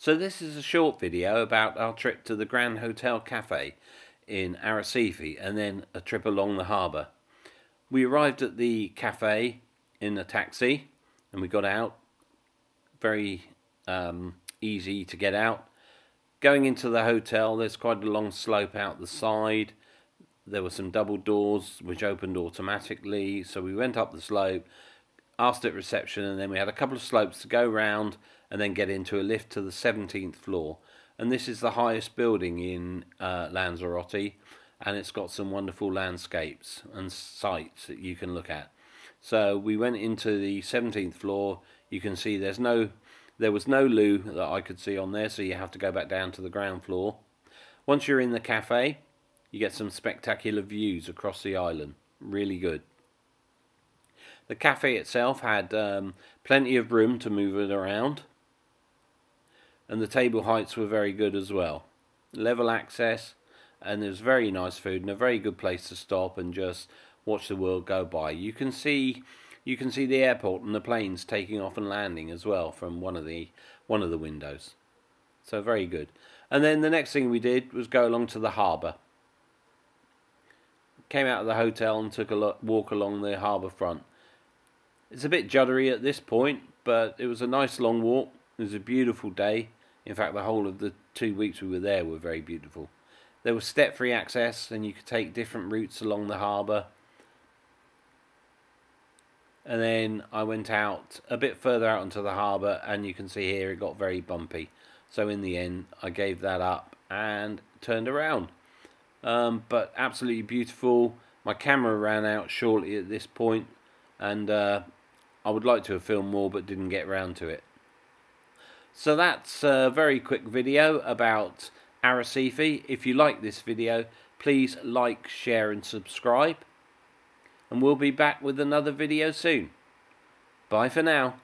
So this is a short video about our trip to the Grand Hotel Cafe in Arrecife and then a trip along the harbour. We arrived at the cafe in a taxi and we got out. Very um, easy to get out. Going into the hotel there's quite a long slope out the side. There were some double doors which opened automatically so we went up the slope asked at reception and then we had a couple of slopes to go round and then get into a lift to the 17th floor. And this is the highest building in uh, Lanzarote and it's got some wonderful landscapes and sights that you can look at. So we went into the 17th floor. You can see there's no there was no loo that I could see on there so you have to go back down to the ground floor. Once you're in the cafe you get some spectacular views across the island. Really good the cafe itself had um, plenty of room to move it around, and the table heights were very good as well. Level access, and there's very nice food and a very good place to stop and just watch the world go by. You can see you can see the airport and the planes taking off and landing as well from one of the one of the windows. So very good. And then the next thing we did was go along to the harbour. Came out of the hotel and took a walk along the harbour front. It's a bit juddery at this point, but it was a nice long walk. It was a beautiful day. In fact, the whole of the two weeks we were there were very beautiful. There was step-free access, and you could take different routes along the harbour. And then I went out a bit further out onto the harbour, and you can see here it got very bumpy. So in the end, I gave that up and turned around. Um, but absolutely beautiful. My camera ran out shortly at this point, and uh, I would like to have filmed more but didn't get around to it. So that's a very quick video about Arrecife. If you like this video, please like, share and subscribe. And we'll be back with another video soon. Bye for now.